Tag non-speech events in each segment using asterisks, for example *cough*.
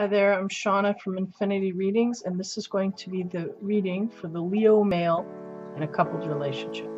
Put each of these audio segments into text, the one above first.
Hi there, I'm Shauna from Infinity Readings, and this is going to be the reading for the Leo male in a coupled relationship.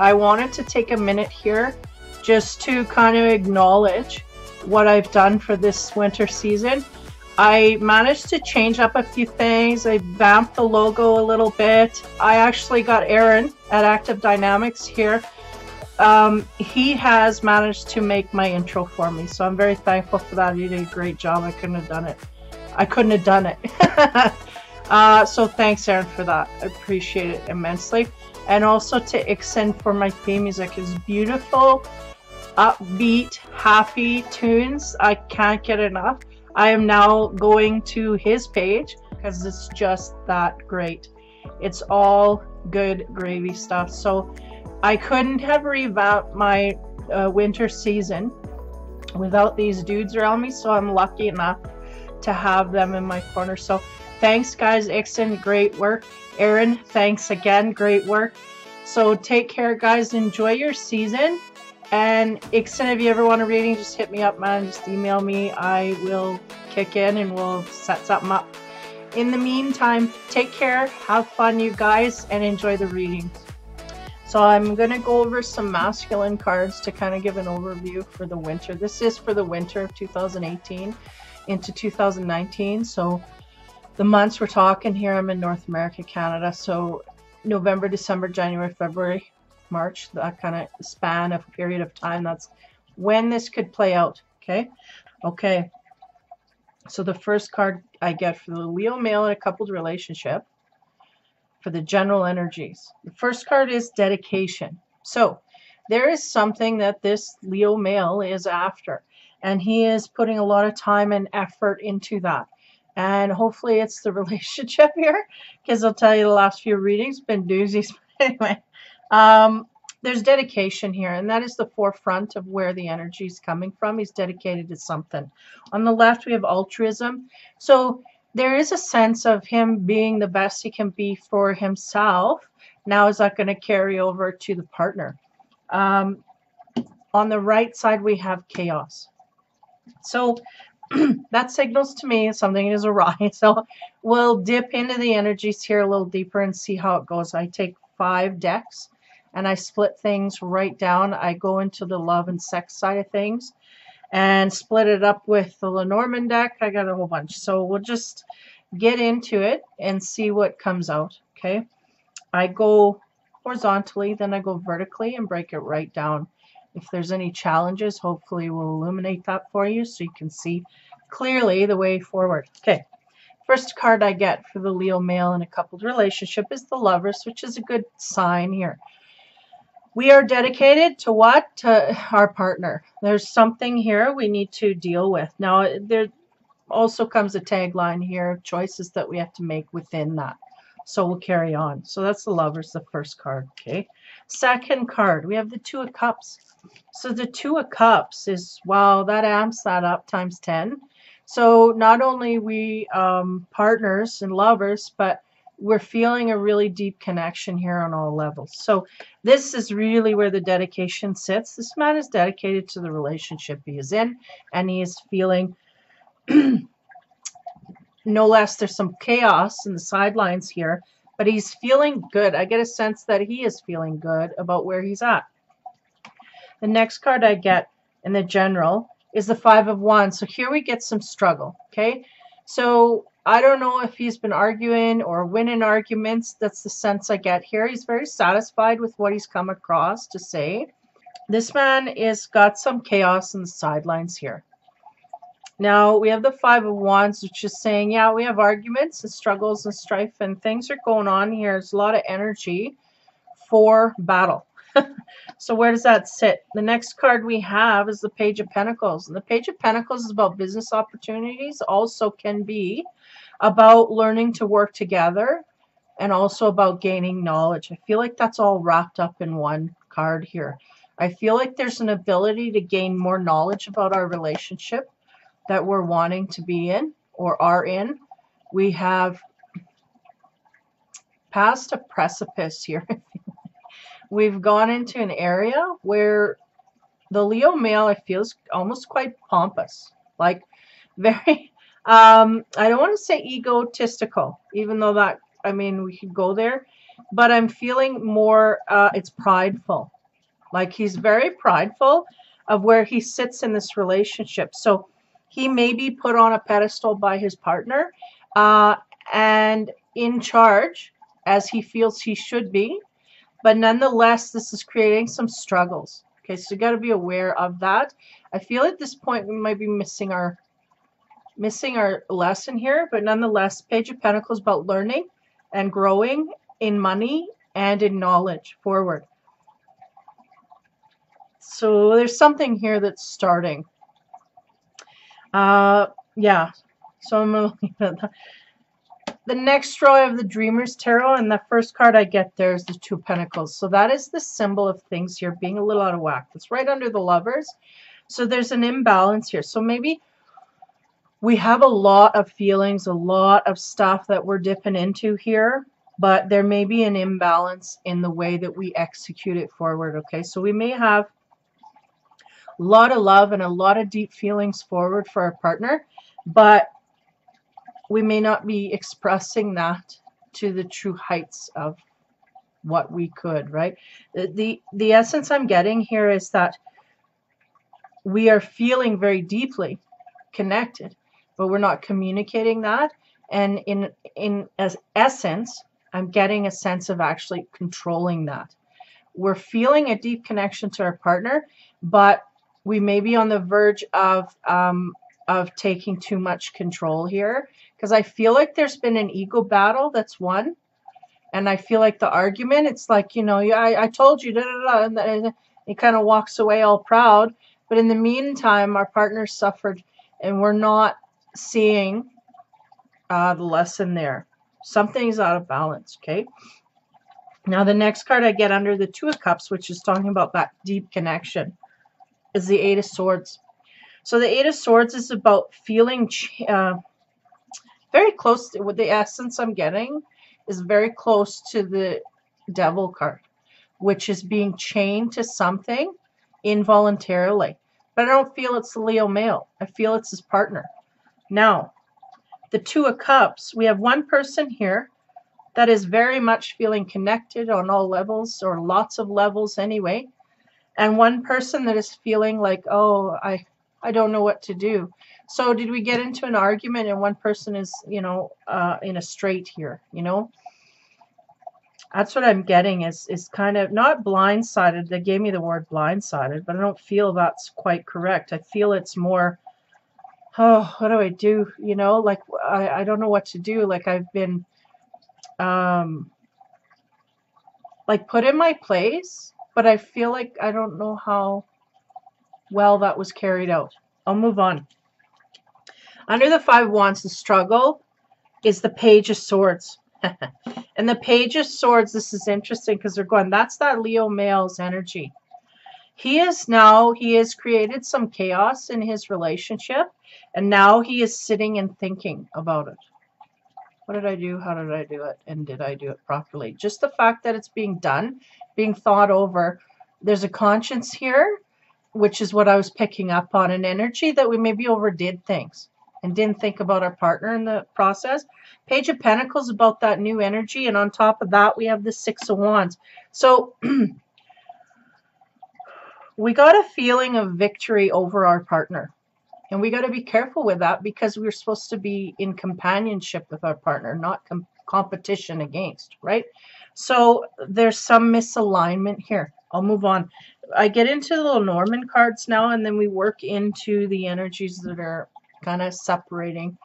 I wanted to take a minute here just to kind of acknowledge what I've done for this winter season. I managed to change up a few things. I vamped the logo a little bit. I actually got Aaron at Active Dynamics here. Um, he has managed to make my intro for me, so I'm very thankful for that. He did a great job. I couldn't have done it. I couldn't have done it. *laughs* uh, so thanks, Aaron, for that. I appreciate it immensely and also to extend for my theme music. is beautiful, upbeat, happy tunes. I can't get enough. I am now going to his page because it's just that great. It's all good gravy stuff. So I couldn't have revamped my uh, winter season without these dudes around me. So I'm lucky enough to have them in my corner. So thanks guys, Ikson, great work. Aaron, thanks again. Great work. So take care, guys. Enjoy your season. And Ikson, if you ever want a reading, just hit me up, man. Just email me. I will kick in and we'll set something up. In the meantime, take care, have fun, you guys, and enjoy the readings. So I'm going to go over some masculine cards to kind of give an overview for the winter. This is for the winter of 2018 into 2019. So the months we're talking here, I'm in North America, Canada. So November, December, January, February, March, that kind of span of period of time. That's when this could play out. Okay. Okay. So the first card I get for the Leo male in a coupled relationship for the general energies. The first card is dedication. So there is something that this Leo male is after, and he is putting a lot of time and effort into that and hopefully it's the *laughs* relationship here because I'll tell you the last few readings been doozies. *laughs* But anyway um, there's dedication here and that is the forefront of where the energy is coming from. He's dedicated to something. On the left we have altruism. So there is a sense of him being the best he can be for himself. Now is that going to carry over to the partner? Um, on the right side we have chaos. So *clears throat* that signals to me something is awry. *laughs* So we'll dip into the energies here a little deeper and see how it goes. I take five decks and I split things right down. I go into the love and sex side of things and split it up with the Lenormand deck. I got a whole bunch. So we'll just get into it and see what comes out. Okay. I go horizontally, then I go vertically and break it right down. If there's any challenges, hopefully we'll illuminate that for you so you can see clearly the way forward. Okay, first card I get for the Leo male in a coupled relationship is the Lovers, which is a good sign here. We are dedicated to what? To our partner. There's something here we need to deal with. Now, there also comes a tagline here of choices that we have to make within that. So we'll carry on. So that's the Lovers, the first card. Okay. Second card, we have the Two of Cups. So the Two of Cups is, wow, that amps that up times 10. So not only we um, partners and lovers, but we're feeling a really deep connection here on all levels. So this is really where the dedication sits. This man is dedicated to the relationship he is in, and he is feeling *clears throat* no less. There's some chaos in the sidelines here, but he's feeling good. I get a sense that he is feeling good about where he's at. The next card I get in the general is the Five of Wands. So here we get some struggle, okay? So I don't know if he's been arguing or winning arguments. That's the sense I get here. He's very satisfied with what he's come across to say. This man is got some chaos in the sidelines here. Now we have the Five of Wands, which is saying, yeah, we have arguments and struggles and strife and things are going on here. There's a lot of energy for battle. *laughs* so where does that sit? The next card we have is the Page of Pentacles. And the Page of Pentacles is about business opportunities, also can be about learning to work together and also about gaining knowledge. I feel like that's all wrapped up in one card here. I feel like there's an ability to gain more knowledge about our relationship that we're wanting to be in or are in. We have passed a precipice here. *laughs* We've gone into an area where the Leo male, I feel, is almost quite pompous. Like, very, *laughs* um, I don't want to say egotistical, even though that, I mean, we could go there. But I'm feeling more, uh, it's prideful. Like, he's very prideful of where he sits in this relationship. So, he may be put on a pedestal by his partner uh, and in charge as he feels he should be. But nonetheless, this is creating some struggles. Okay, so you got to be aware of that. I feel at this point we might be missing our missing our lesson here, but nonetheless, Page of Pentacles about learning and growing in money and in knowledge forward. So there's something here that's starting. Uh, yeah. So I'm to *laughs* leave it at that the next row of the Dreamer's Tarot, and the first card I get there is the Two Pentacles. So that is the symbol of things here being a little out of whack. It's right under the Lovers. So there's an imbalance here. So maybe we have a lot of feelings, a lot of stuff that we're dipping into here, but there may be an imbalance in the way that we execute it forward, okay? So we may have a lot of love and a lot of deep feelings forward for our partner, but we may not be expressing that to the true heights of what we could, right? The, the, essence I'm getting here is that we are feeling very deeply connected, but we're not communicating that. And in, in as essence, I'm getting a sense of actually controlling that. We're feeling a deep connection to our partner, but we may be on the verge of um, of taking too much control here because I feel like there's been an ego battle that's won. And I feel like the argument, it's like, you know, I, I told you, da, da, da, and he kind of walks away all proud. But in the meantime, our partners suffered, and we're not seeing uh, the lesson there. Something's out of balance, okay? Now, the next card I get under the Two of Cups, which is talking about that deep connection, is the Eight of Swords. So the Eight of Swords is about feeling uh, very close to what the essence I'm getting is very close to the Devil card, which is being chained to something involuntarily. But I don't feel it's the Leo male. I feel it's his partner. Now, the Two of Cups, we have one person here that is very much feeling connected on all levels or lots of levels anyway. And one person that is feeling like, oh, I, I don't know what to do. So did we get into an argument and one person is, you know, uh, in a straight here, you know? That's what I'm getting is, is kind of not blindsided. They gave me the word blindsided, but I don't feel that's quite correct. I feel it's more, oh, what do I do? You know, like I, I don't know what to do. Like I've been, um, like put in my place, but I feel like I don't know how well that was carried out. I'll move on. Under the Five Wands, the struggle is the Page of Swords. *laughs* and the Page of Swords, this is interesting because they're going, that's that Leo male's energy. He is now, he has created some chaos in his relationship, and now he is sitting and thinking about it. What did I do? How did I do it? And did I do it properly? Just the fact that it's being done, being thought over. There's a conscience here which is what I was picking up on an energy that we maybe overdid things and didn't think about our partner in the process. Page of Pentacles about that new energy, and on top of that, we have the Six of Wands. So *clears throat* we got a feeling of victory over our partner. And we got to be careful with that because we're supposed to be in companionship with our partner, not com competition against, right? So there's some misalignment here. I'll move on. I get into the Lenormand cards now, and then we work into the energies that are kind of separating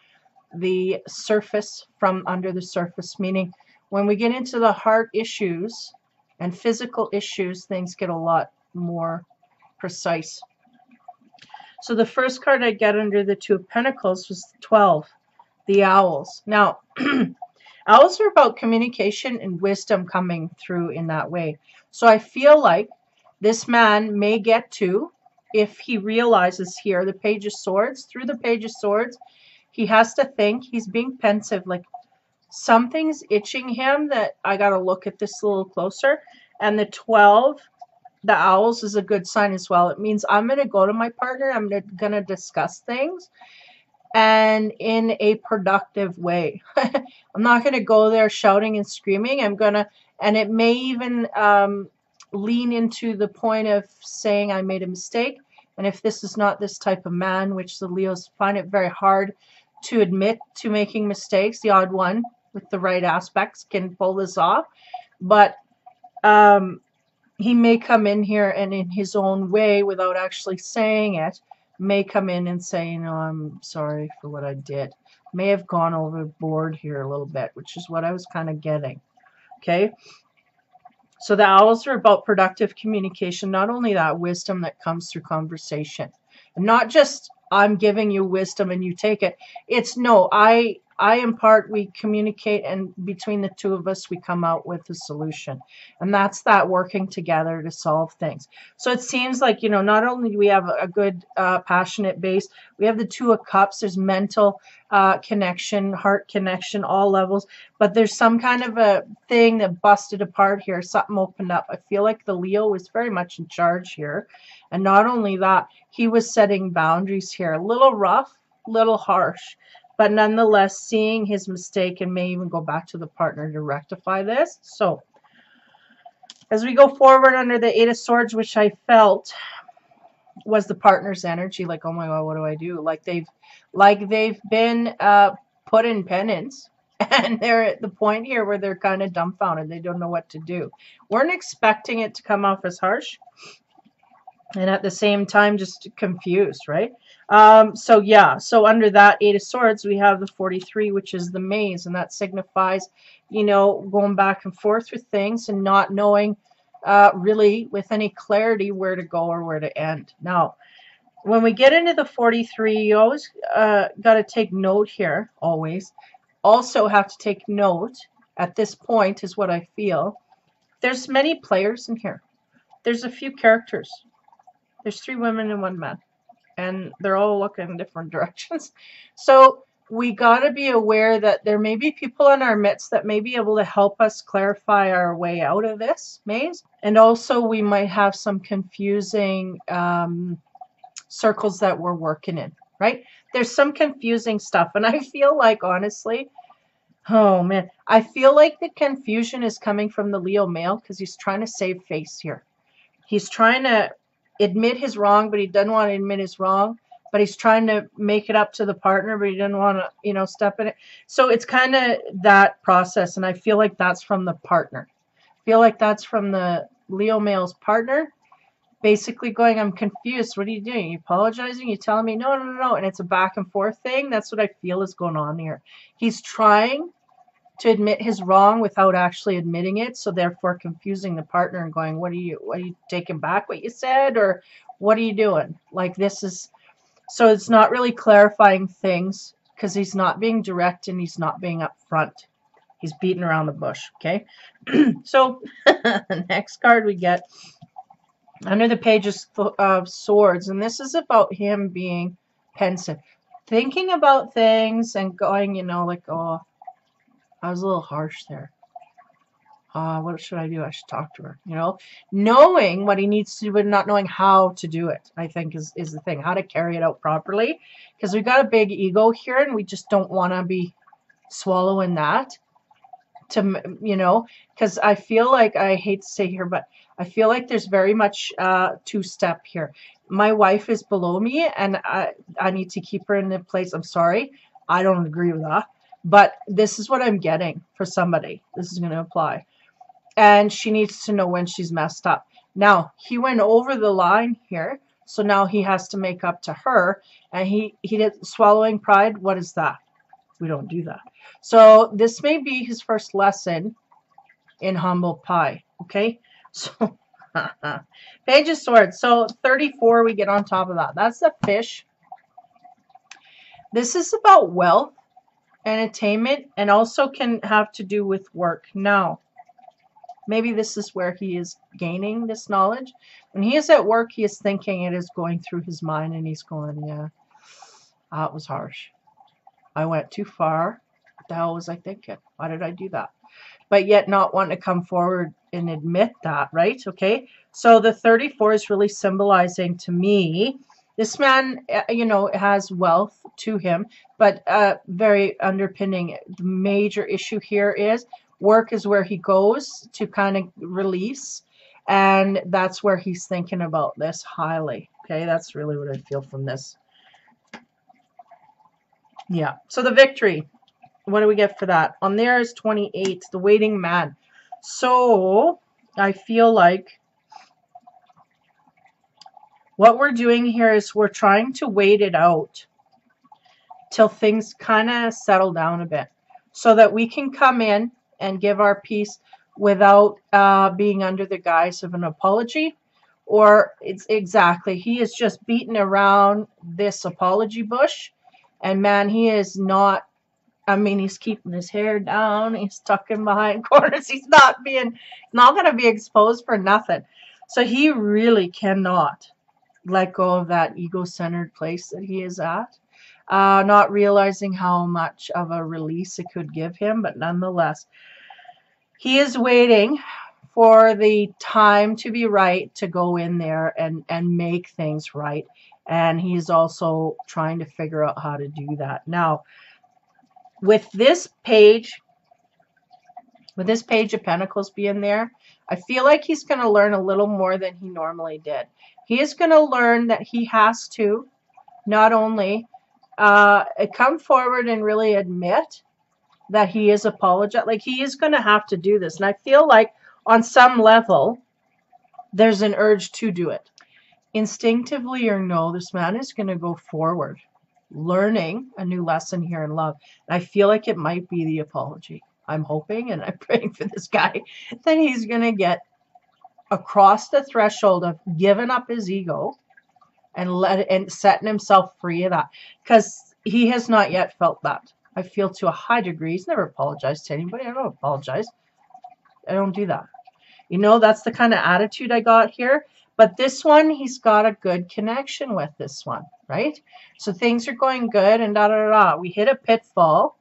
the surface from under the surface, meaning when we get into the heart issues, and physical issues, things get a lot more precise. So the first card I get under the Two of Pentacles was 12, the Owls. Now, *clears throat* owls are about communication and wisdom coming through in that way. So I feel like this man may get to, if he realizes here, the Page of Swords, through the Page of Swords, he has to think, he's being pensive, like something's itching him that I got to look at this a little closer. And the 12, the owls is a good sign as well. It means I'm going to go to my partner. I'm going to discuss things and in a productive way. *laughs* I'm not going to go there shouting and screaming. I'm going to, and it may even um, lean into the point of saying I made a mistake. And if this is not this type of man, which the Leos find it very hard to admit to making mistakes, the odd one with the right aspects can pull this off. But um, he may come in here and in his own way, without actually saying it, may come in and say, you know, I'm sorry for what I did. May have gone overboard here a little bit, which is what I was kind of getting. Okay. So the owls are about productive communication, not only that wisdom that comes through conversation. And not just I'm giving you wisdom and you take it. It's no, I I impart, we communicate, and between the two of us, we come out with a solution. And that's that working together to solve things. So it seems like, you know, not only do we have a good, uh, passionate base, we have the Two of Cups, there's mental uh, connection, heart connection, all levels, but there's some kind of a thing that busted apart here, something opened up. I feel like the Leo was very much in charge here. And not only that, he was setting boundaries here. A little rough, little harsh but nonetheless seeing his mistake and may even go back to the partner to rectify this. So as we go forward under the Eight of Swords, which I felt was the partner's energy, like, oh my God, what do I do? Like they've, like they've been uh, put in penance *laughs* and they're at the point here where they're kind of dumbfounded. They don't know what to do. Weren't expecting it to come off as harsh and at the same time just confused, right? Um, so yeah, so under that Eight of Swords, we have the 43, which is the maze, and that signifies, you know, going back and forth with things and not knowing uh, really with any clarity where to go or where to end. Now, when we get into the 43, you always uh, got to take note here, always. Also have to take note, at this point is what I feel, there's many players in here. There's a few characters. There's three women and one man and they're all looking in different *laughs* directions. So we got to be aware that there may be people in our midst that may be able to help us clarify our way out of this maze. And also we might have some confusing um, circles that we're working in, right? There's some confusing stuff. And *laughs* I feel like, honestly, oh man, I feel like the confusion is coming from the Leo male because he's trying to save face here. He's trying to admit his wrong, but he doesn't want to admit his wrong. But he's trying to make it up to the partner, but he doesn't want to, you know, step in it. So it's kind of that process, and I feel like that's from the partner. I feel like that's from the Leo male's partner, basically going, "I'm confused. What are you doing? You apologizing? You telling me no, no, no, no?" And it's a back and forth thing. That's what I feel is going on here. He's trying to admit his wrong without actually admitting it so therefore confusing the partner and going what are you what are you taking back what you said or what are you doing? Like this is so it's not really clarifying things because he's not being direct and he's not being upfront. He's beating around the bush okay? *clears throat* So *laughs* next card we get under the pages of swords and this is about him being pensive. Thinking about things and going you know like oh I was a little harsh there. Uh, what should I do? I should talk to her. You know, knowing what he needs to do, but not knowing how to do it, I think is, is the thing. How to carry it out properly. Because we've got a big ego here and we just don't want to be swallowing that. To, you know, because I feel like, I hate to say here, but I feel like there's very much uh, two-step here. My wife is below me and I, I need to keep her in the place. I'm sorry. I don't agree with that but this is what I'm getting for somebody. This is going to apply. And she needs to know when she's messed up. Now, he went over the line here, so now he has to make up to her. And he, he did swallowing pride. What is that? We don't do that. So this may be his first lesson in humble pie, okay? *laughs* So, *laughs* Page of Swords. So, 34 we get on top of that. That's the fish. This is about wealth and attainment and also can have to do with work. Now, maybe this is where he is gaining this knowledge. When he is at work, he is thinking it is going through his mind and he's going, yeah, ah, that was harsh. I went too far. What the hell was I thinking? Why did I do that? But yet not want to come forward and admit that, right? Okay. So the 34 is really symbolizing to me this man, uh, you know, has wealth to him, but uh, very underpinning. The major issue here is work is where he goes to kind of release, and that's where he's thinking about this highly. Okay, that's really what I feel from this. Yeah, so the victory. What do we get for that? On there is 28, the waiting man. So I feel like what we're doing here is we're trying to wait it out till things kind of settle down a bit so that we can come in and give our piece without uh, being under the guise of an apology or it's exactly he is just beating around this apology bush and man he is not I mean, he's keeping his hair down. He's tucking behind *laughs* corners. He's not being, not going to be exposed for nothing. So he really cannot let go of that ego-centered place that he is at. Uh, not realizing how much of a release it could give him, but nonetheless, he is waiting for the time to be right to go in there and, and make things right. And he's also trying to figure out how to do that. Now, with this page, with this page of Pentacles being there, I feel like he's going to learn a little more than he normally did. He is going to learn that he has to not only uh, come forward and really admit that he is apologetic. Like he is going to have to do this. And I feel like on some level, there's an urge to do it. Instinctively or no, this man is going to go forward, learning a new lesson here in love. And I feel like it might be the apology. I'm hoping and I'm *laughs* praying for this guy *laughs* that he's going to get across the threshold of giving up his ego and let and setting himself free of that because he has not yet felt that. I feel to a high degree. He's never apologized to anybody. I don't apologize. I don't do that. You know, that's the kind of attitude I got here. But this one, he's got a good connection with this one, right? So things are going good and da da da. We hit a pitfall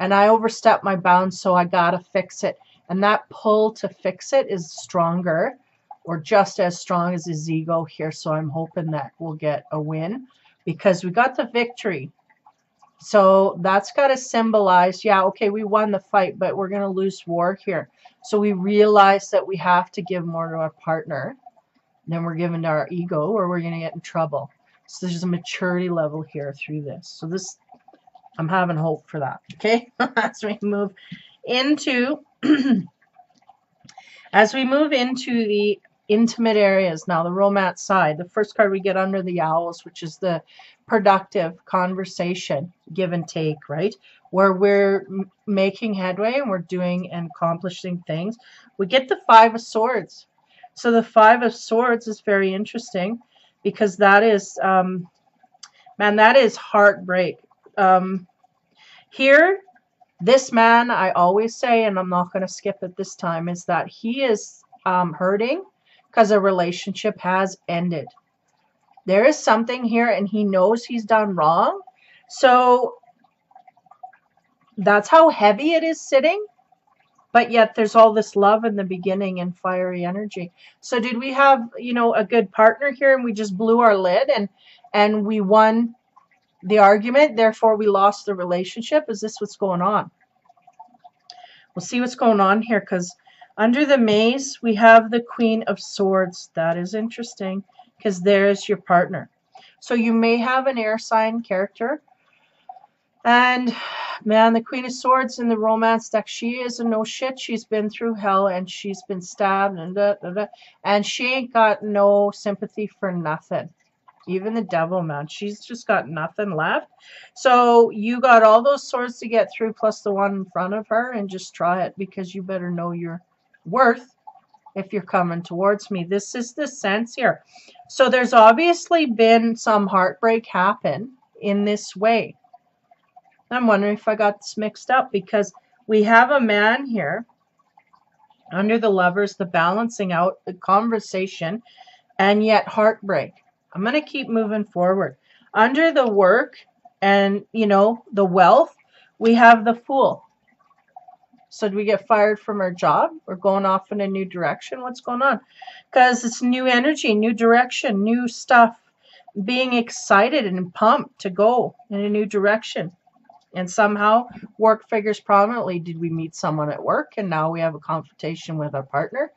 and I overstepped my bounds, so I got to fix it. And that pull to fix it is stronger or just as strong as his ego here. So I'm hoping that we'll get a win because we got the victory. So that's got to symbolize, yeah, okay, we won the fight, but we're going to lose war here. So we realize that we have to give more to our partner than we're giving to our ego or we're going to get in trouble. So there's a maturity level here through this. So this, I'm having hope for that. Okay, *laughs* as we move into *clears throat* as we move into the intimate areas now, the romance side, the first card we get under the owls, which is the productive conversation, give and take, right? Where we're making headway and we're doing and accomplishing things. We get the Five of Swords. So the Five of Swords is very interesting because that is, um, man, that is heartbreak. Um, here, this man, I always say, and I'm not going to skip it this time, is that he is um, hurting because a relationship has ended. There is something here, and he knows he's done wrong. So that's how heavy it is sitting. But yet there's all this love in the beginning and fiery energy. So did we have, you know, a good partner here and we just blew our lid and and we won the argument, therefore we lost the relationship? Is this what's going on? We'll see what's going on here because under the maze, we have the Queen of Swords. That is interesting because there's your partner. So you may have an air sign character. And man, the Queen of Swords in the romance deck, she is a no shit. She's been through hell and she's been stabbed and da, da, da, and she ain't got no sympathy for nothing. Even the devil, man. She's just got nothing left. So you got all those swords to get through plus the one in front of her and just try it because you better know your worth if you're coming towards me. This is the sense here. So there's obviously been some heartbreak happen in this way. I'm wondering if I got this mixed up because we have a man here under the lovers, the balancing out, the conversation, and yet heartbreak. I'm going to keep moving forward. Under the work and, you know, the wealth, we have the fool. So do we get fired from our job? We're going off in a new direction. What's going on? Because it's new energy, new direction, new stuff, being excited and pumped to go in a new direction. And somehow work figures prominently. Did we meet someone at work and now we have a confrontation with our partner?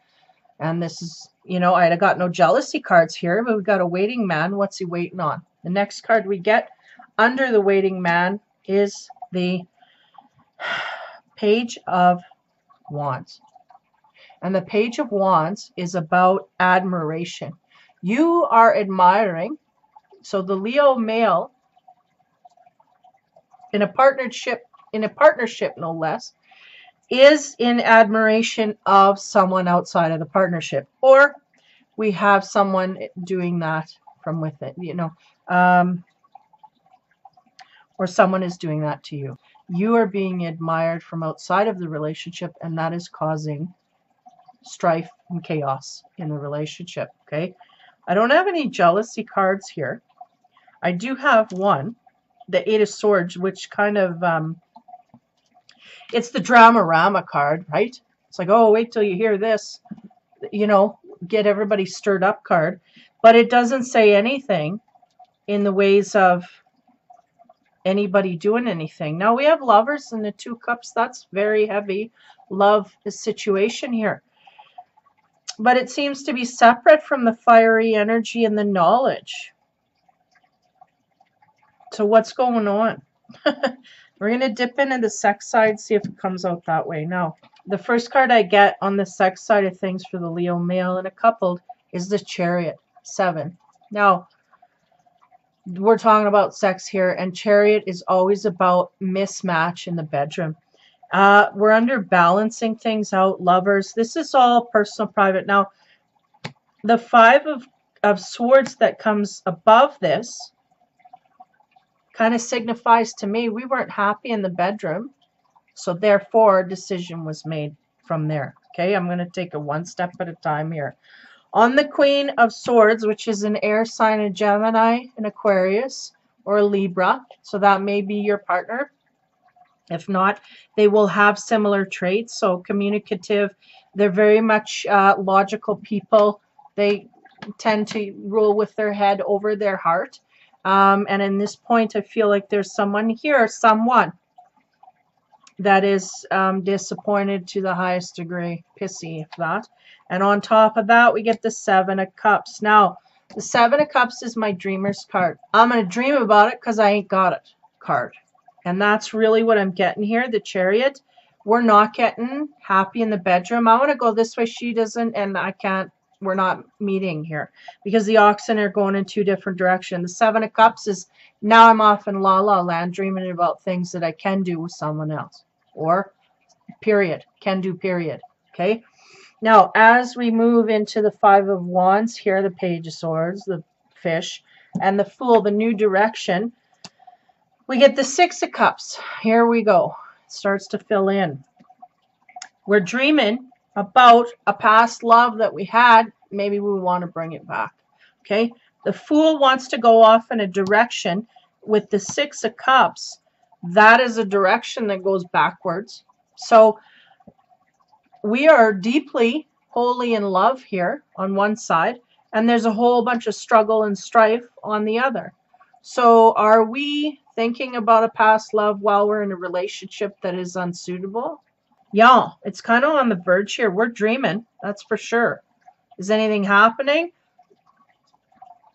And this is, you know, I got no jealousy cards here, but we've got a waiting man. What's he waiting on? The next card we get under the waiting man is the Page of Wands. And the Page of Wands is about admiration. You are admiring. So the Leo male in a partnership, in a partnership no less, is in admiration of someone outside of the partnership. Or we have someone doing that from within, you know, um, or someone is doing that to you you are being admired from outside of the relationship and that is causing strife and chaos in the relationship okay? I don't have any jealousy cards here. I do have one the eight of swords which kind of um, it's the drama-rama card right? It's like oh wait till you hear this you know get everybody stirred up card. But it doesn't say anything in the ways of anybody doing anything. Now we have lovers in the two cups. That's very heavy love situation here. But it seems to be separate from the fiery energy and the knowledge. So what's going on? *laughs* We're going to dip into the sex side, see if it comes out that way. Now, the first card I get on the sex side of things for the Leo male and a coupled is the Chariot, 7. Now, we're talking about sex here, and Chariot is always about mismatch in the bedroom. Uh, we're under balancing things out, lovers. This is all personal, private. Now, the Five of, of Swords that comes above this kind of signifies to me we weren't happy in the bedroom. So therefore, a decision was made from there. Okay, I'm going to take it one step at a time here. On the Queen of Swords, which is an air sign of Gemini, an Aquarius, or Libra. So that may be your partner. If not, they will have similar traits. So communicative, they're very much uh, logical people. They tend to rule with their head over their heart. Um, and in this point, I feel like there's someone here, someone that is um, disappointed to the highest degree, pissy if that. And on top of that, we get the Seven of Cups. Now, the Seven of Cups is my Dreamer's card. I'm going to dream about it because I ain't got it card. And that's really what I'm getting here, the Chariot. We're not getting happy in the bedroom. I want to go this way, she doesn't, and I can't. We're not meeting here because the oxen are going in two different directions. The Seven of Cups is now I'm off in la la land dreaming about things that I can do with someone else. Or, period. Can do, period. Okay? Now, as we move into the Five of Wands, here the Page of Swords, the fish, and the Fool, the new direction, we get the Six of Cups. Here we go. It starts to fill in. We're dreaming about a past love that we had. Maybe we want to bring it back. Okay? The Fool wants to go off in a direction with the Six of Cups. That is a direction that goes backwards. So we are deeply wholly in love here on one side, and there's a whole bunch of struggle and strife on the other. So are we thinking about a past love while we're in a relationship that is unsuitable? Y'all, it's kind of on the verge here. We're dreaming, that's for sure. Is anything happening?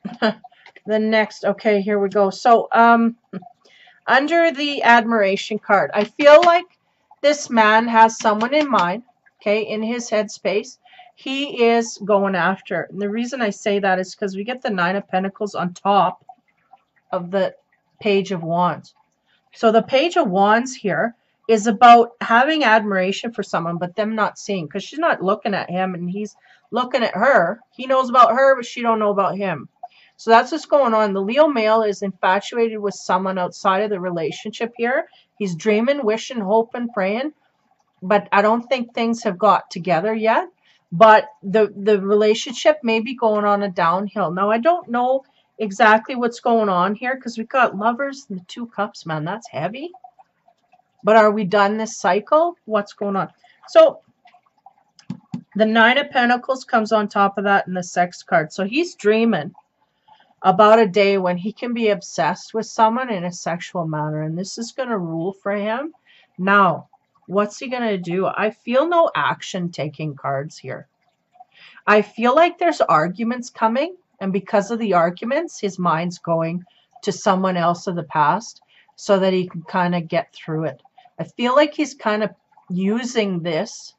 *laughs* the next, okay, here we go. So, um, under the admiration card, I feel like this man has someone in mind okay, in his headspace, he is going after. And the reason I say that is because we get the Nine of Pentacles on top of the Page of Wands. So the Page of Wands here is about having admiration for someone, but them not seeing because she's not looking at him and he's looking at her. He knows about her, but she don't know about him. So that's what's going on. The Leo male is infatuated with someone outside of the relationship here. He's dreaming, wishing, hoping, praying, but I don't think things have got together yet. But the the relationship may be going on a downhill. Now I don't know exactly what's going on here because we got lovers and the two cups, man. That's heavy. But are we done this cycle? What's going on? So the Nine of Pentacles comes on top of that in the sex card. So he's dreaming about a day when he can be obsessed with someone in a sexual manner. And this is going to rule for him. Now, what's he going to do? I feel no action taking cards here. I feel like there's arguments coming. And because of the arguments, his mind's going to someone else of the past so that he can kind of get through it. I feel like he's kind of using this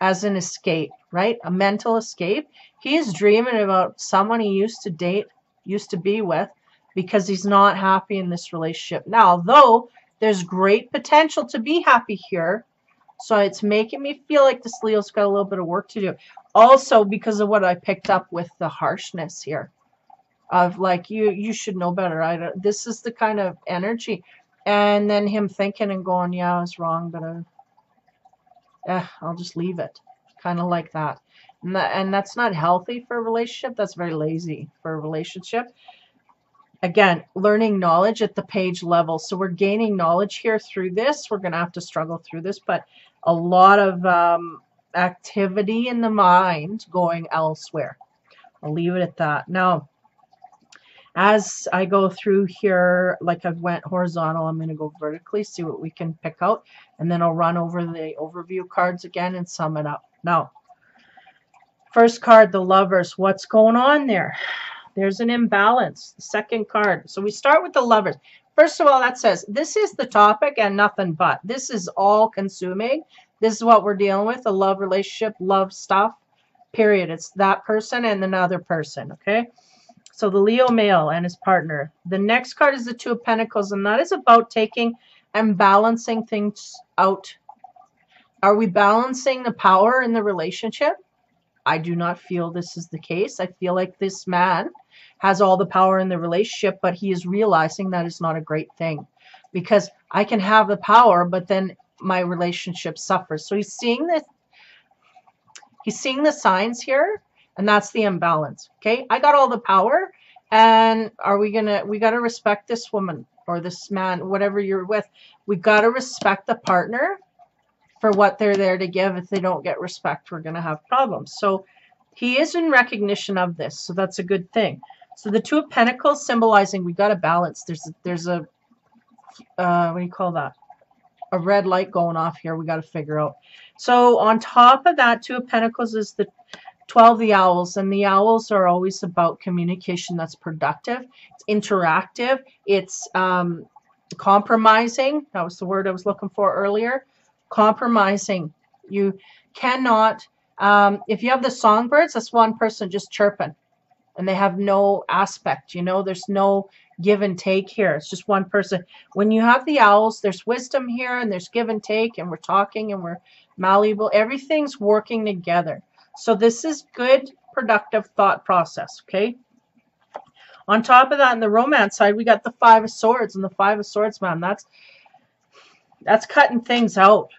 as an escape, right? A mental escape. He's dreaming about someone he used to date, used to be with, because he's not happy in this relationship. Now, though, there's great potential to be happy here. So it's making me feel like this Leo's got a little bit of work to do. Also, because of what I picked up with the harshness here. Of like, you you should know better. I don't, this is the kind of energy and then him thinking and going, yeah, I was wrong, but uh, eh, I'll just leave it. Kind of like that. And, that. and that's not healthy for a relationship. That's very lazy for a relationship. Again, learning knowledge at the page level. So we're gaining knowledge here through this. We're going to have to struggle through this, but a lot of um, activity in the mind going elsewhere. I'll leave it at that. Now, as I go through here, like I went horizontal, I'm going to go vertically, see what we can pick out, and then I'll run over the overview cards again and sum it up. Now, first card, the lovers. What's going on there? There's an imbalance. Second card. So we start with the lovers. First of all, that says this is the topic and nothing but. This is all consuming. This is what we're dealing with, a love relationship, love stuff, period. It's that person and another person, okay? So the Leo male and his partner. The next card is the Two of Pentacles, and that is about taking and balancing things out. Are we balancing the power in the relationship? I do not feel this is the case. I feel like this man has all the power in the relationship, but he is realizing that is not a great thing because I can have the power, but then my relationship suffers. So he's seeing this. He's seeing the signs here and that's the imbalance. Okay, I got all the power, and are we gonna? We gotta respect this woman or this man, whatever you're with. We gotta respect the partner for what they're there to give. If they don't get respect, we're gonna have problems. So he is in recognition of this, so that's a good thing. So the two of Pentacles symbolizing we got a balance. There's a, there's a uh, what do you call that? A red light going off here. We got to figure out. So on top of that, two of Pentacles is the 12 the owls and the owls are always about communication that's productive it's interactive it's um, compromising that was the word i was looking for earlier compromising you cannot um, if you have the songbirds that's one person just chirping and they have no aspect you know there's no give and take here. It's just one person. When you have the owls there's wisdom here and there's give and take and we're talking and we're malleable. Everything's working together. So this is good, productive thought process, okay? On top of that, in the romance side, we got the Five of Swords, and the Five of Swords, man, that's that's cutting things out.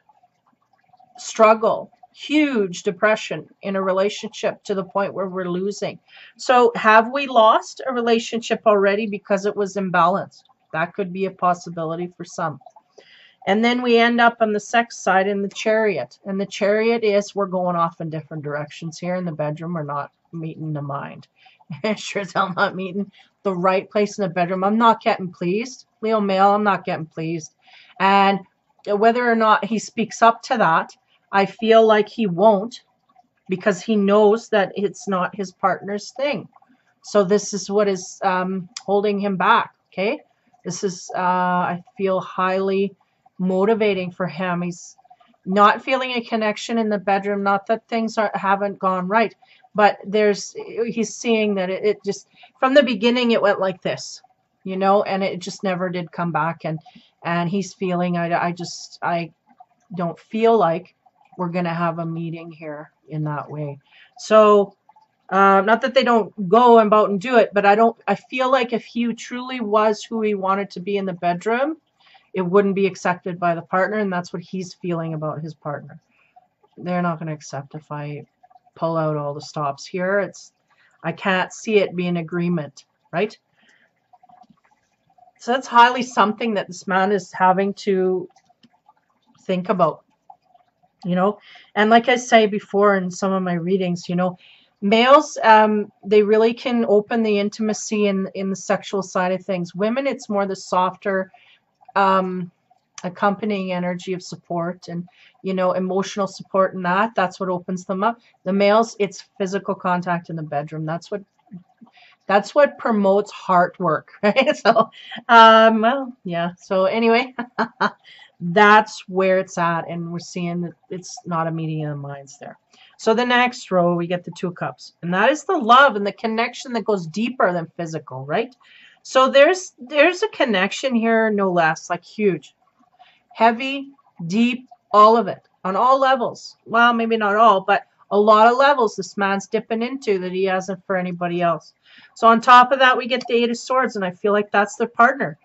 Struggle, huge depression in a relationship to the point where we're losing. So have we lost a relationship already because it was imbalanced? That could be a possibility for some. And then we end up on the sex side in the chariot. And the chariot is we're going off in different directions here in the bedroom. We're not meeting the mind. *laughs* sure as hell not meeting the right place in the bedroom. I'm not getting pleased. Leo male, I'm not getting pleased. And whether or not he speaks up to that, I feel like he won't because he knows that it's not his partner's thing. So this is what is um, holding him back. Okay. This is, uh, I feel, highly motivating for him. He's not feeling a connection in the bedroom. Not that things are, haven't gone right, but there's he's seeing that it, it just from the beginning it went like this. you know, and it just never did come back. And and he's feeling I, I just I don't feel like we're gonna have a meeting here in that way. So uh, not that they don't go about and do it, but I don't. I feel like if he truly was who he wanted to be in the bedroom, it wouldn't be accepted by the partner, and that's what he's feeling about his partner. They're not going to accept if I pull out all the stops here. It's I can't see it being agreement, right? So that's highly something that this man is having to think about, you know. And like I say before in some of my readings, you know, males um, they really can open the intimacy in in the sexual side of things. Women, it's more the softer, um, accompanying energy of support and you know emotional support and that that's what opens them up the males it's physical contact in the bedroom that's what that's what promotes heart work *laughs* right so um well yeah so anyway *laughs* that's where it's at and we're seeing that it's not a meeting of minds there. So the next row we get the two cups and that is the love and the connection that goes deeper than physical right? So there's there's a connection here no less like huge heavy deep all of it on all levels. Well maybe not all but a lot of levels this man's dipping into that he hasn't for anybody else. So on top of that, we get the Eight of Swords, and I feel like that's their partner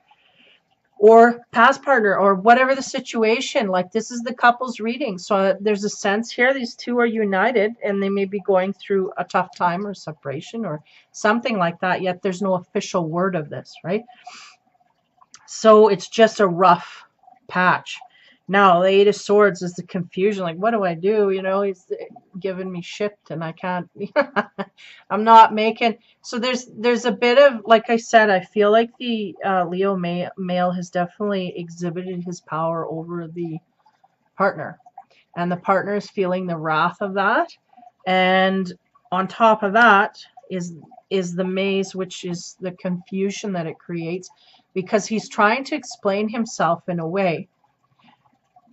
or past partner or whatever the situation. Like this is the couple's reading. So uh, there's a sense here these two are united and they may be going through a tough time or separation or something like that. Yet there's no official word of this, right? So it's just a rough patch. Now, the Eight of Swords is the confusion. Like, what do I do? You know, he's giving me shit, and I can't. *laughs* I'm not making. So there's there's a bit of like I said. I feel like the uh, Leo ma- male has definitely exhibited his power over the partner, and the partner is feeling the wrath of that. And on top of that is is the maze, which is the confusion that it creates, because he's trying to explain himself in a way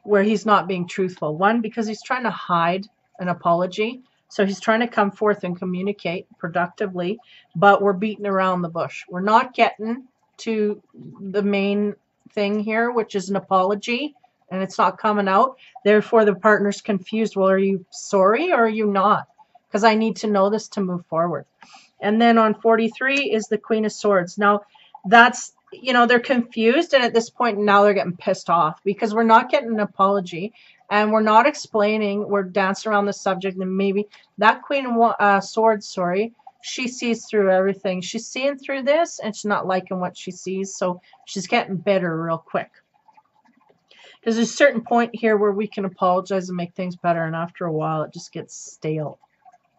where he's not being truthful. One, because he's trying to hide an apology. So he's trying to come forth and communicate productively, but we're beating around the bush. We're not getting to the main thing here, which is an apology, and it's not coming out. Therefore, the partner's confused. Well, are you sorry or are you not? Because I need to know this to move forward. And then on 43 is the Queen of Swords. Now, that's you know, they're confused. And at this point, now they're getting pissed off because we're not getting an apology and we're not explaining. We're dancing around the subject. And maybe that Queen of uh, Swords, sorry, she sees through everything. She's seeing through this and she's not liking what she sees. So she's getting bitter real quick. Because there's a certain point here where we can apologize and make things better. And after a while, it just gets stale.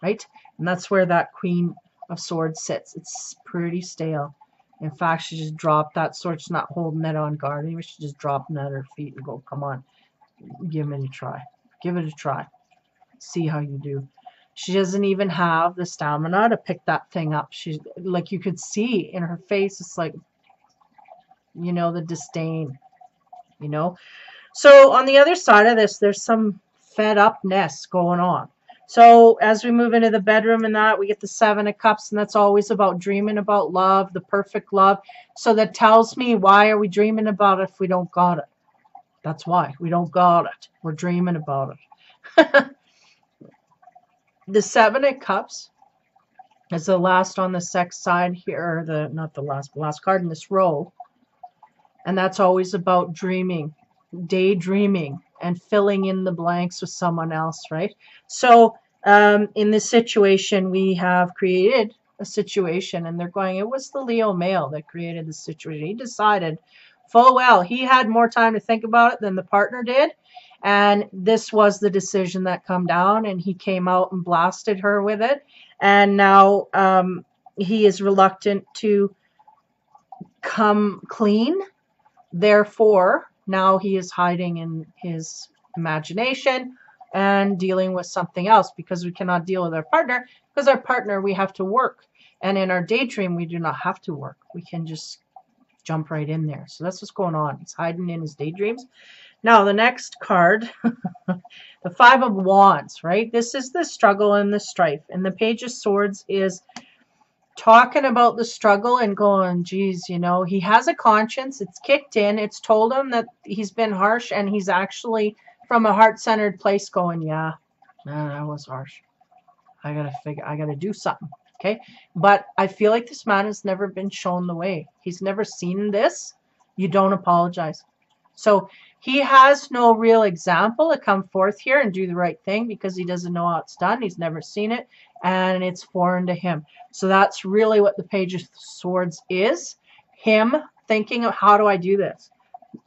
Right? And that's where that Queen of Swords sits. It's pretty stale. In fact, she just dropped that sword. She's not holding it on guard. Maybe she just dropped it at her feet and go, come on, give it a try. Give it a try. See how you do. She doesn't even have the stamina to pick that thing up. She's like you could see in her face. It's like, you know, the disdain, you know. So on the other side of this, there's some fed upness going on. So as we move into the bedroom and that, we get the Seven of Cups, and that's always about dreaming about love, the perfect love. So that tells me why are we dreaming about it if we don't got it? That's why. We don't got it. We're dreaming about it. *laughs* the Seven of Cups is the last on the sex side here, the not the last, last card in this row. And that's always about dreaming, daydreaming, and filling in the blanks with someone else, right? So um, in this situation, we have created a situation, and they're going, it was the Leo male that created the situation. He decided full well he had more time to think about it than the partner did. And this was the decision that come down, and he came out and blasted her with it. And now um, he is reluctant to come clean. Therefore, now he is hiding in his imagination and dealing with something else because we cannot deal with our partner because our partner we have to work. And in our daydream we do not have to work. We can just jump right in there. So that's what's going on. He's hiding in his daydreams. Now the next card *laughs* the five of wands right? This is the struggle and the strife. And the page of swords is talking about the struggle and going, geez, you know, he has a conscience. It's kicked in. It's told him that he's been harsh and he's actually from a heart-centered place going, yeah, man, that was harsh. I gotta figure, I gotta do something. Okay. But I feel like this man has never been shown the way. He's never seen this. You don't apologize. So he has no real example to come forth here and do the right thing because he doesn't know how it's done. He's never seen it and it's foreign to him. So that's really what the Page of Swords is. Him thinking of how do I do this?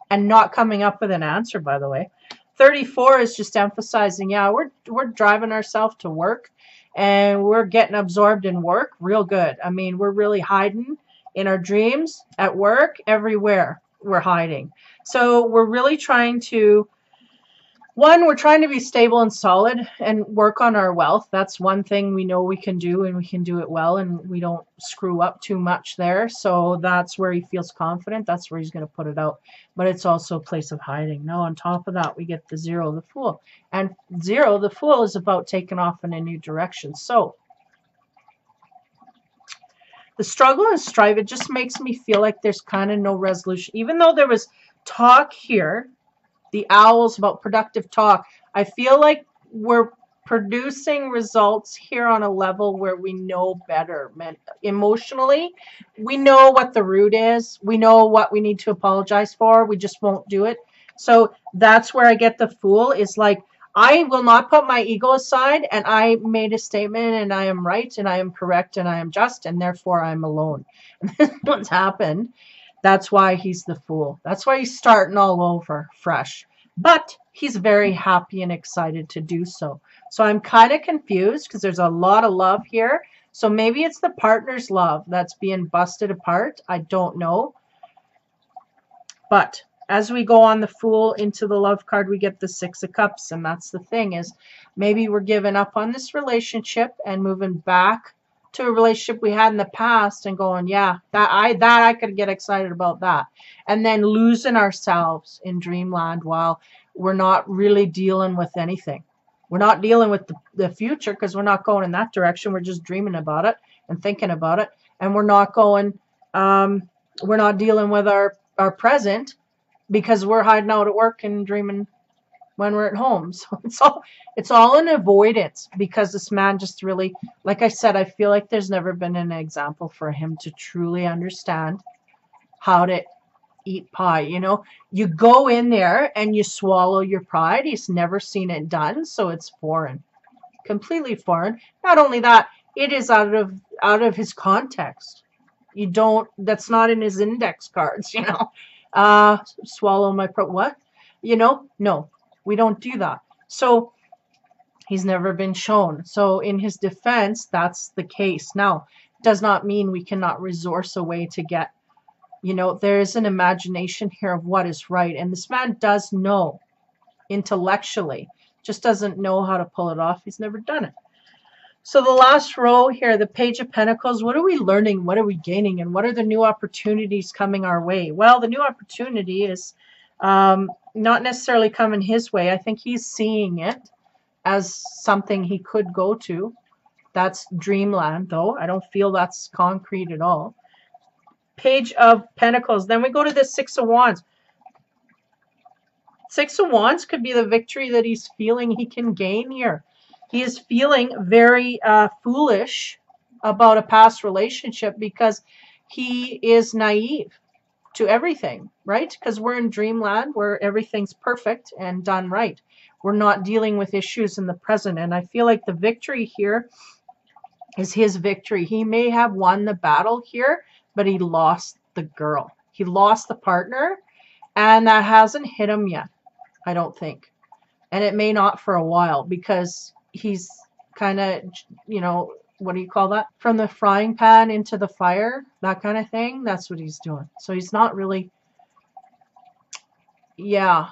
And not coming up with an answer, by the way. 34 is just emphasizing, yeah, we're, we're driving ourselves to work and we're getting absorbed in work real good. I mean, we're really hiding in our dreams, at work, everywhere we're hiding. So we're really trying to one, we're trying to be stable and solid and work on our wealth. That's one thing we know we can do and we can do it well and we don't screw up too much there. So that's where he feels confident. That's where he's going to put it out. But it's also a place of hiding. Now, on top of that, we get the zero, the fool. And zero, the fool, is about taking off in a new direction. So the struggle and strive, it just makes me feel like there's kind of no resolution. Even though there was talk here the owls about productive talk. I feel like we're producing results here on a level where we know better emotionally. We know what the root is. We know what we need to apologize for. We just won't do it. So that's where i get the fool is like i will not put my ego aside and i made a statement and i am right and i am correct and i am just and therefore i'm alone. And this *laughs* is what's happened that's why he's the fool. That's why he's starting all over fresh. But he's very happy and excited to do so. So I'm kind of confused because there's a lot of love here. So maybe it's the partner's love that's being busted apart. I don't know. But as we go on the Fool into the Love card, we get the Six of Cups. And that's the thing is maybe we're giving up on this relationship and moving back to a relationship we had in the past and going, yeah, that I that I could get excited about that. And then losing ourselves in dreamland while we're not really dealing with anything. We're not dealing with the, the future because we're not going in that direction. We're just dreaming about it and thinking about it. And we're not going, um, we're not dealing with our, our present because we're hiding out at work and dreaming when we're at home. *laughs* So it's all it's all an avoidance because this man just really like I said, I feel like there's never been an example for him to truly understand how to eat pie. You know, you go in there and you swallow your pride. He's never seen it done, so it's foreign. Completely foreign. Not only that, it is out of out of his context. You don't that's not in his index cards, *laughs* you know. Uh swallow my what? You know, no, we don't do that. So he's never been shown. So in his defense, that's the case. Now, does not mean we cannot resource a way to get, you know, there is an imagination here of what is right. And this man does know intellectually, just doesn't know how to pull it off. He's never done it. So the last row here, the Page of Pentacles, what are we learning? What are we gaining? And what are the new opportunities coming our way? Well, the new opportunity is um, not necessarily coming his way. I think he's seeing it as something he could go to. That's dreamland, though. I don't feel that's concrete at all. Page of Pentacles. Then we go to the Six of Wands. Six of Wands could be the victory that he's feeling he can gain here. He is feeling very uh, foolish about a past relationship because he is naive to everything, right? Because we're in dreamland where everything's perfect and done right. We're not dealing with issues in the present. And I feel like the victory here is his victory. He may have won the battle here, but he lost the girl. He lost the partner, and that hasn't hit him yet, I don't think. And it may not for a while because he's kind of, you know, what do you call that? From the frying pan into the fire, that kind of thing. That's what he's doing. So he's not really, yeah,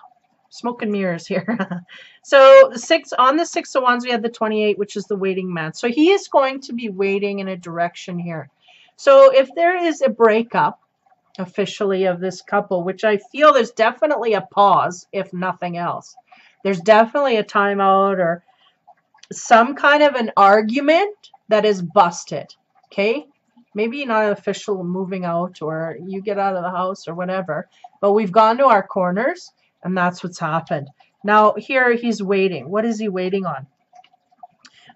smoke and mirrors here. *laughs* so six on the six of wands, we had the 28, which is the waiting man. So he is going to be waiting in a direction here. So if there is a breakup officially of this couple, which I feel there's definitely a pause, if nothing else. There's definitely a timeout or some kind of an argument that is busted. Okay? maybe not an official moving out or you get out of the house or whatever, but we've gone to our corners and that's what's happened. Now here he's waiting. What is he waiting on?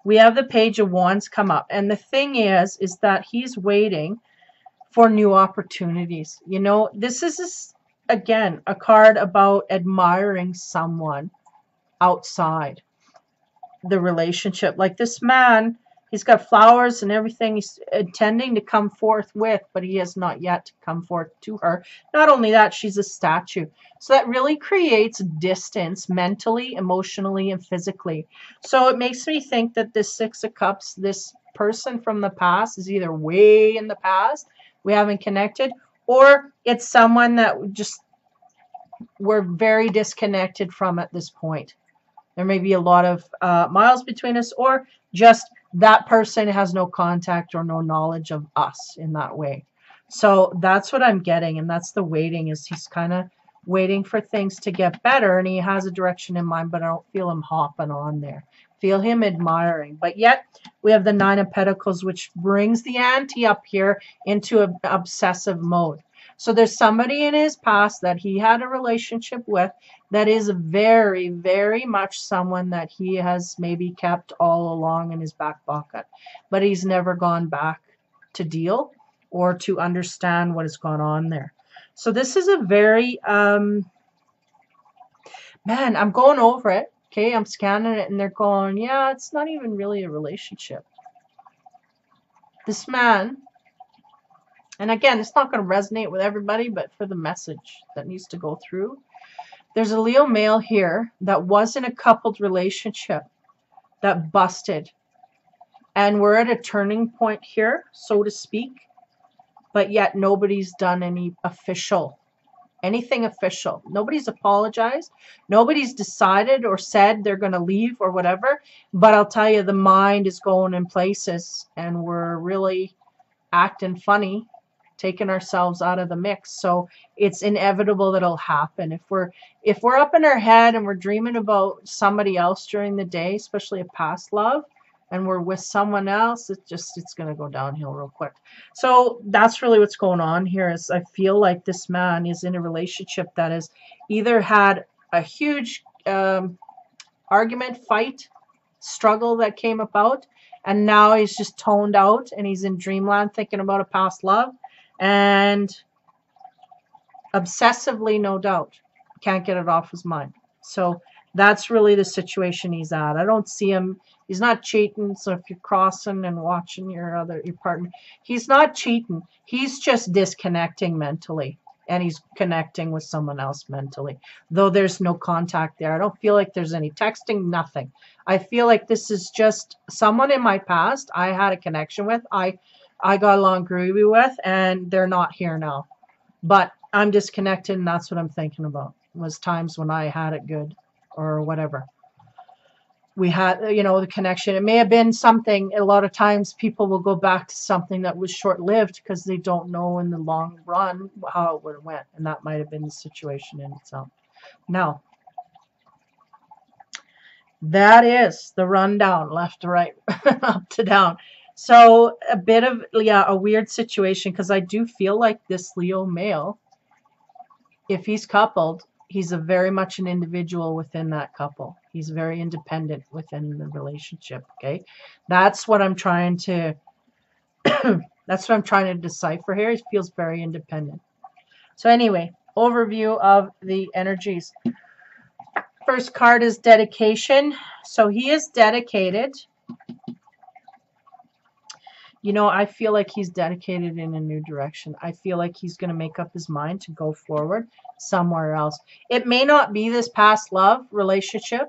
We have the page of wands come up and the thing is, is that he's waiting for new opportunities. You know, this is again a card about admiring someone outside the relationship. Like this man He's got flowers and everything he's intending to come forth with, but he has not yet come forth to her. Not only that, she's a statue. So that really creates distance mentally, emotionally, and physically. So it makes me think that this Six of Cups, this person from the past, is either way in the past, we haven't connected, or it's someone that just we're very disconnected from at this point. There may be a lot of uh, miles between us, or just that person has no contact or no knowledge of us in that way. So that's what I'm getting, and that's the waiting is he's kind of waiting for things to get better, and he has a direction in mind, but I don't feel him hopping on there. Feel him admiring. But yet, we have the Nine of Pentacles, which brings the ante up here into an obsessive mode. So there's somebody in his past that he had a relationship with that is very, very much someone that he has maybe kept all along in his back pocket. But he's never gone back to deal or to understand what has gone on there. So this is a very, um, man, I'm going over it. Okay, I'm scanning it and they're going, yeah, it's not even really a relationship. This man and again, it's not going to resonate with everybody, but for the message that needs to go through. There's a Leo male here that was in a coupled relationship that busted. And we're at a turning point here, so to speak. But yet nobody's done any official, anything official. Nobody's apologized. Nobody's decided or said they're going to leave or whatever. But I'll tell you, the mind is going in places and we're really acting funny taken ourselves out of the mix. So it's inevitable that it'll happen. If we're if we're up in our head and we're dreaming about somebody else during the day, especially a past love, and we're with someone else, it's just it's gonna go downhill real quick. So that's really what's going on here is I feel like this man is in a relationship that has either had a huge um, argument, fight, struggle that came about, and now he's just toned out and he's in dreamland thinking about a past love and obsessively, no doubt, can't get it off his mind. So that's really the situation he's at. I don't see him. He's not cheating. So if you're crossing and watching your other your partner, he's not cheating. He's just disconnecting mentally, and he's connecting with someone else mentally. Though there's no contact there. I don't feel like there's any texting. Nothing. I feel like this is just someone in my past I had a connection with. I I got along groovy with, and they're not here now. But I'm disconnected, and that's what I'm thinking about. Was times when I had it good, or whatever. We had, you know, the connection. It may have been something. A lot of times, people will go back to something that was short-lived because they don't know in the long run how it would have went, and that might have been the situation in itself. Now, that is the rundown, left to right, *laughs* up to down. So a bit of, yeah, a weird situation because I do feel like this Leo male, if he's coupled, he's a very much an individual within that couple. He's very independent within the relationship, okay? That's what I'm trying to, *clears throat* that's what I'm trying to decipher here. He feels very independent. So anyway, overview of the energies. First card is dedication. So he is dedicated you know, I feel like he's dedicated in a new direction. I feel like he's going to make up his mind to go forward somewhere else. It may not be this past love relationship.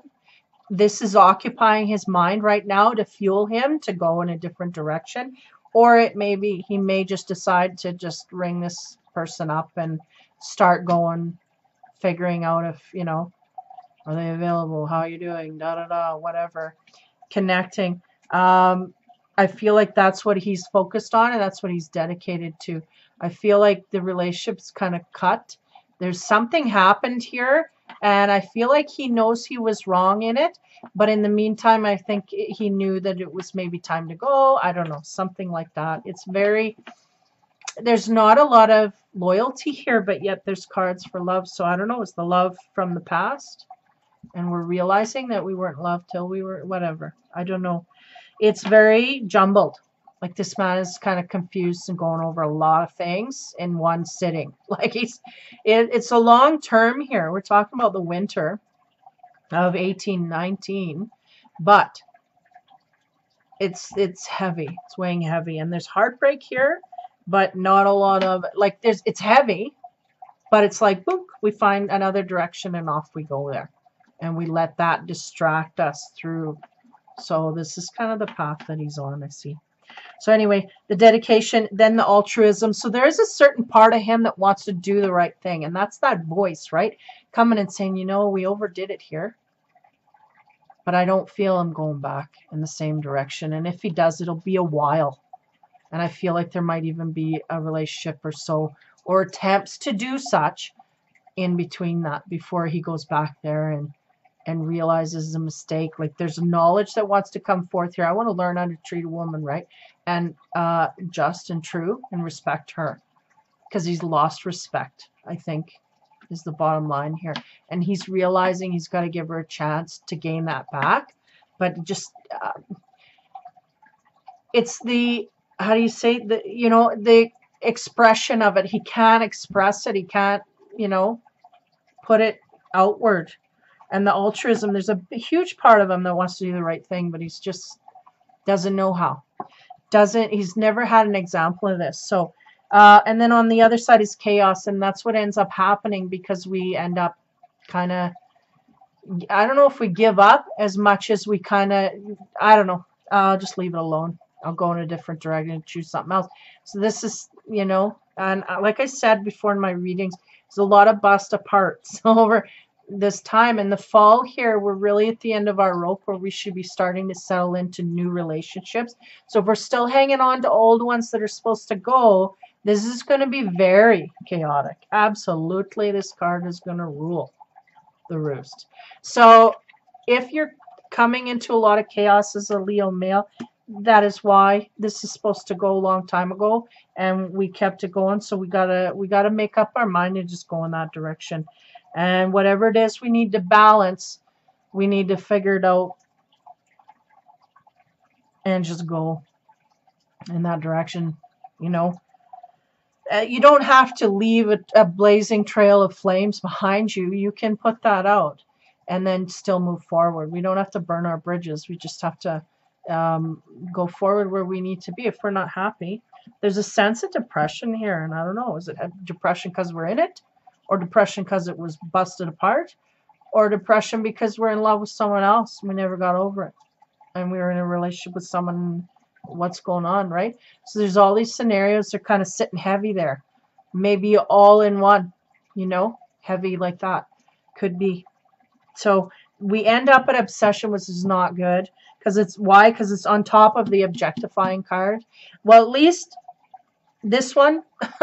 This is occupying his mind right now to fuel him to go in a different direction. Or it may be he may just decide to just ring this person up and start going, figuring out if, you know, are they available? How are you doing? Da da da, whatever. Connecting. Um, I feel like that's what he's focused on and that's what he's dedicated to. I feel like the relationship's kind of cut. There's something happened here And I feel like he knows he was wrong in it. But in the meantime, I think he knew that it was maybe time to go. I don't know, something like that. It's very, there's not a lot of loyalty here, but yet there's cards for love. So I don't know, is the love from the past? And we're realizing that we weren't loved till we were, whatever. I don't know. It's very jumbled. Like this man is kind of confused and going over a lot of things in one sitting. *laughs* Like he's, it, it's a long term here. We're talking about the winter of 1819, but it's it's heavy. It's weighing heavy, and there's heartbreak here, but not a lot of like there's it's heavy, but it's like boop, we find another direction and off we go there, and we let that distract us through. So this is kind of the path that he's on. I see. So anyway, the dedication, then the altruism. So there is a certain part of him that wants to do the right thing. And that's that voice, right? Coming and saying, you know, we overdid it here. But I don't feel I'm going back in the same direction. And if he does, it'll be a while. And I feel like there might even be a relationship or so, or attempts to do such in between that before he goes back there and and realizes a mistake. Like there's a knowledge that wants to come forth here. I want to learn how to treat a woman right and uh, just and true and respect her because he's lost respect, I think, is the bottom line here. And he's realizing he's got to give her a chance to gain that back. But just, uh, it's the, how do you say, the you know, the expression of it. He can't express it. He can't, you know, put it outward and the altruism there's a huge part of him that wants to do the right thing but he's just doesn't know how. Doesn't he's never had an example of this. So uh, and then on the other side is chaos and that's what ends up happening because we end up kind of I don't know if we give up as much as we kind of I don't know. I'll just leave it alone. I'll go in a different direction and choose something else. So this is you know and uh, like I said before in my readings there's a lot of bust apart so *laughs* over this time in the fall here we're really at the end of our rope where we should be starting to settle into new relationships. So if we're still hanging on to old ones that are supposed to go this is going to be very chaotic. Absolutely this card is going to rule the roost. So if you're coming into a lot of chaos as a leo male that is why this is supposed to go a long time ago and we kept it going. So we gotta we gotta make up our mind and just go in that direction and whatever it is we need to balance, we need to figure it out and just go in that direction, you know. Uh, you don't have to leave a, a blazing trail of flames behind you. You can put that out and then still move forward. We don't have to burn our bridges. We just have to um, go forward where we need to be if we're not happy. There's a sense of depression here, and I don't know, is it depression because we're in it? Or depression because it was busted apart, or depression because we're in love with someone else. We never got over it. And we were in a relationship with someone. What's going on, right? So there's all these scenarios. They're kind of sitting heavy there. Maybe all in one, you know, heavy like that. Could be. So we end up at obsession, which is not good. Because it's why? Because it's on top of the objectifying card. Well, at least this one *laughs*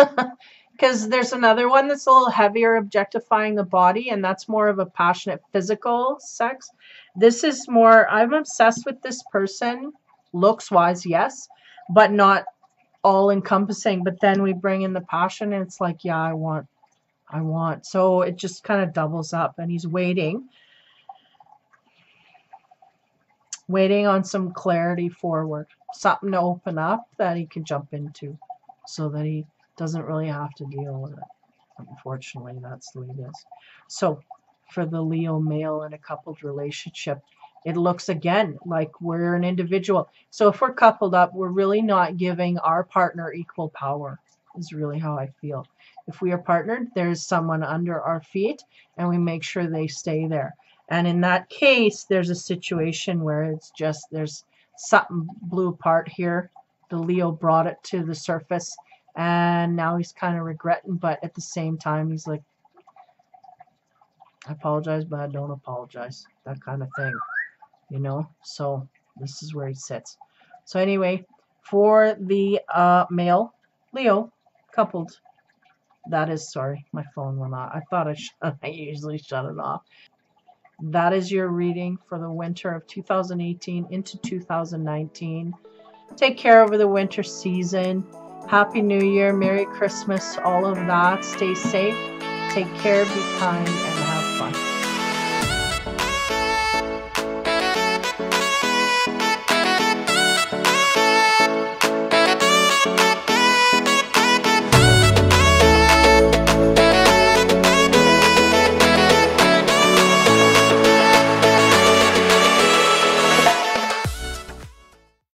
because there's another one that's a little heavier objectifying the body and that's more of a passionate physical sex. This is more i'm obsessed with this person looks wise yes but not all encompassing but then we bring in the passion and it's like yeah i want i want. So it just kind of doubles up and he's waiting. Waiting on some clarity forward something to open up that he can jump into so that he doesn't really have to deal with it. Unfortunately, that's the way it is. So for the Leo male in a coupled relationship, it looks again like we're an individual. So if we're coupled up, we're really not giving our partner equal power, is really how I feel. If we are partnered, there's someone under our feet, and we make sure they stay there. And in that case, there's a situation where it's just there's something blew apart here. The Leo brought it to the surface and now he's kind of regretting, but at the same time, he's like, I apologize, but I don't apologize. That kind of thing, you know? So this is where he sits. So anyway, for the uh, male, Leo, coupled. That is, sorry, my phone went off. I thought I, should, *laughs* I usually shut it off. That is your reading for the winter of 2018 into 2019. Take care over the winter season. Happy New Year, Merry Christmas, all of that. Stay safe, take care, be kind,